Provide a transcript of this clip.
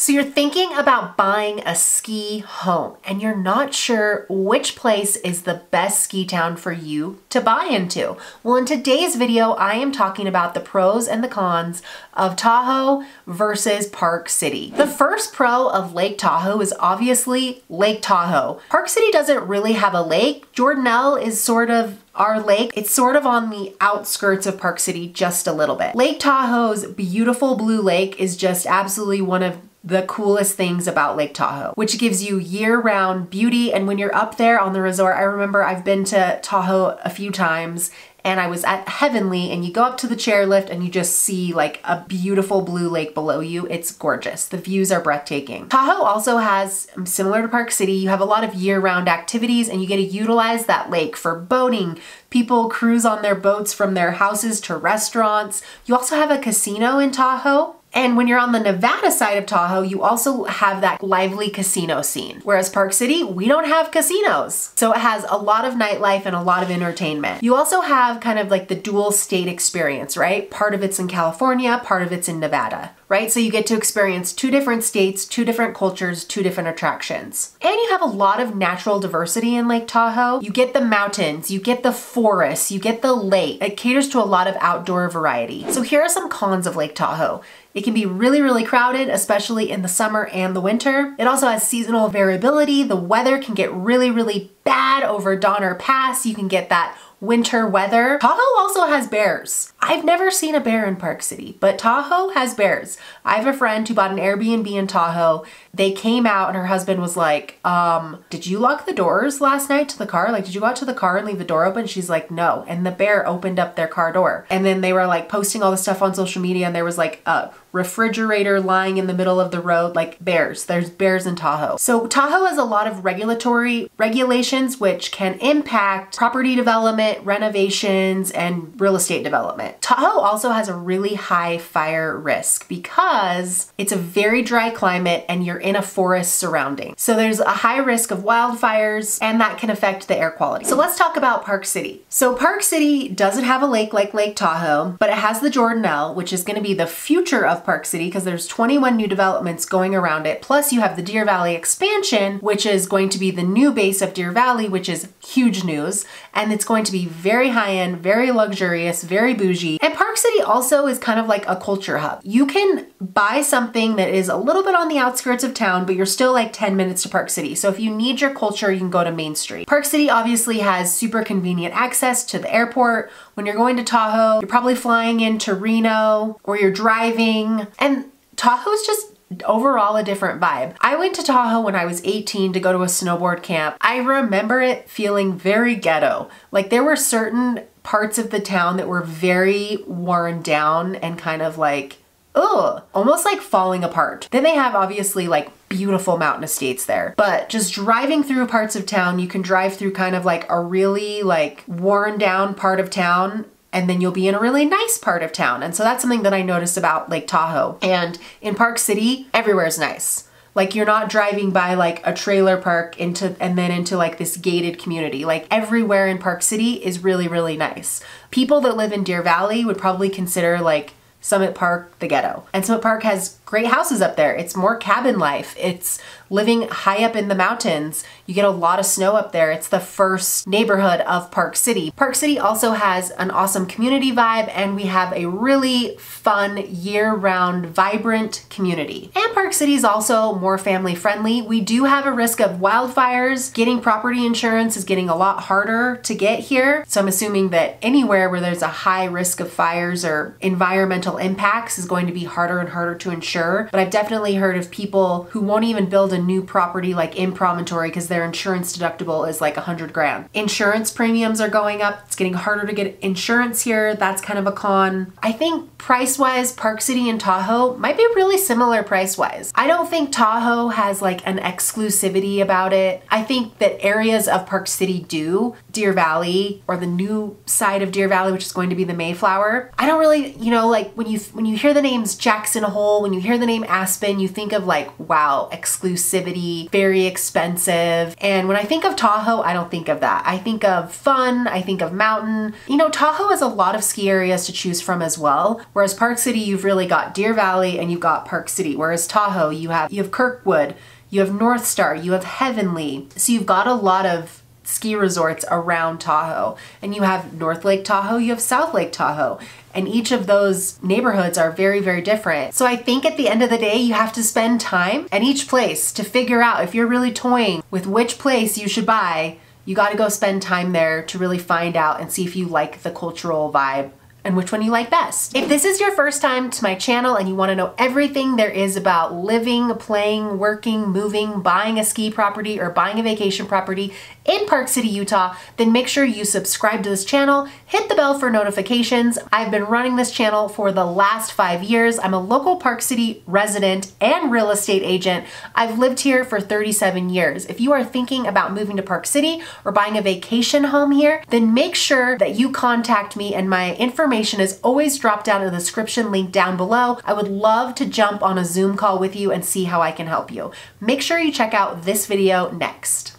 So you're thinking about buying a ski home and you're not sure which place is the best ski town for you to buy into. Well, in today's video, I am talking about the pros and the cons of Tahoe versus Park City. The first pro of Lake Tahoe is obviously Lake Tahoe. Park City doesn't really have a lake. Jordanelle is sort of our lake. It's sort of on the outskirts of Park City just a little bit. Lake Tahoe's beautiful blue lake is just absolutely one of the coolest things about Lake Tahoe, which gives you year-round beauty. And when you're up there on the resort, I remember I've been to Tahoe a few times and I was at Heavenly and you go up to the chairlift and you just see like a beautiful blue lake below you. It's gorgeous. The views are breathtaking. Tahoe also has, um, similar to Park City, you have a lot of year-round activities and you get to utilize that lake for boating. People cruise on their boats from their houses to restaurants. You also have a casino in Tahoe and when you're on the Nevada side of Tahoe, you also have that lively casino scene. Whereas Park City, we don't have casinos. So it has a lot of nightlife and a lot of entertainment. You also have kind of like the dual state experience, right? Part of it's in California, part of it's in Nevada right? So you get to experience two different states, two different cultures, two different attractions. And you have a lot of natural diversity in Lake Tahoe. You get the mountains, you get the forests, you get the lake. It caters to a lot of outdoor variety. So here are some cons of Lake Tahoe. It can be really, really crowded, especially in the summer and the winter. It also has seasonal variability. The weather can get really, really bad over Donner Pass. You can get that winter weather. Tahoe also has bears. I've never seen a bear in Park City, but Tahoe has bears. I have a friend who bought an Airbnb in Tahoe. They came out and her husband was like, um, did you lock the doors last night to the car? Like, did you go out to the car and leave the door open? She's like, no. And the bear opened up their car door. And then they were like posting all the stuff on social media and there was like a refrigerator lying in the middle of the road, like bears. There's bears in Tahoe. So Tahoe has a lot of regulatory regulations which can impact property development, renovations, and real estate development. Tahoe also has a really high fire risk because it's a very dry climate and you're in a forest surrounding. So there's a high risk of wildfires and that can affect the air quality. So let's talk about Park City. So Park City doesn't have a lake like Lake Tahoe, but it has the Jordanelle, which is gonna be the future of Park City because there's 21 new developments going around it. Plus you have the Deer Valley expansion, which is going to be the new base of Deer Valley, which is huge news. And it's going to be very high end, very luxurious, very bougie. And Park City also is kind of like a culture hub. You can buy something that is a little bit on the outskirts of town, but you're still like 10 minutes to Park City. So if you need your culture, you can go to Main Street. Park City obviously has super convenient access to the airport. When you're going to Tahoe, you're probably flying into Reno or you're driving and Tahoe's just overall a different vibe. I went to Tahoe when I was 18 to go to a snowboard camp. I remember it feeling very ghetto. Like there were certain parts of the town that were very worn down and kind of like ugh, almost like falling apart. Then they have obviously like beautiful mountain estates there. But just driving through parts of town, you can drive through kind of like a really like worn down part of town and then you'll be in a really nice part of town. And so that's something that I noticed about Lake Tahoe. And in Park City, everywhere's nice. Like you're not driving by like a trailer park into and then into like this gated community. Like everywhere in Park City is really, really nice. People that live in Deer Valley would probably consider like Summit Park the ghetto. And Summit Park has great houses up there. It's more cabin life. It's living high up in the mountains. You get a lot of snow up there. It's the first neighborhood of Park City. Park City also has an awesome community vibe and we have a really fun year-round vibrant community. And Park City is also more family friendly. We do have a risk of wildfires. Getting property insurance is getting a lot harder to get here. So I'm assuming that anywhere where there's a high risk of fires or environmental impacts is going to be harder and harder to insure sure, but I've definitely heard of people who won't even build a new property like in Promontory because their insurance deductible is like a hundred grand. Insurance premiums are going up. It's getting harder to get insurance here. That's kind of a con. I think price-wise, Park City and Tahoe might be really similar price-wise. I don't think Tahoe has like an exclusivity about it. I think that areas of Park City do. Deer Valley or the new side of Deer Valley, which is going to be the Mayflower. I don't really, you know, like when you when you hear the names Jackson Hole, when you hear the name Aspen, you think of like, wow, exclusivity, very expensive. And when I think of Tahoe, I don't think of that. I think of fun, I think of mountain. You know, Tahoe has a lot of ski areas to choose from as well. Whereas Park City, you've really got Deer Valley and you've got Park City. Whereas Tahoe, you have you have Kirkwood, you have North Star, you have Heavenly. So you've got a lot of ski resorts around Tahoe. And you have North Lake Tahoe, you have South Lake Tahoe. And each of those neighborhoods are very, very different. So I think at the end of the day, you have to spend time at each place to figure out if you're really toying with which place you should buy. You got to go spend time there to really find out and see if you like the cultural vibe and which one you like best. If this is your first time to my channel and you wanna know everything there is about living, playing, working, moving, buying a ski property or buying a vacation property in Park City, Utah, then make sure you subscribe to this channel, hit the bell for notifications. I've been running this channel for the last five years. I'm a local Park City resident and real estate agent. I've lived here for 37 years. If you are thinking about moving to Park City or buying a vacation home here, then make sure that you contact me and my information is always dropped down in the description link down below. I would love to jump on a Zoom call with you and see how I can help you. Make sure you check out this video next.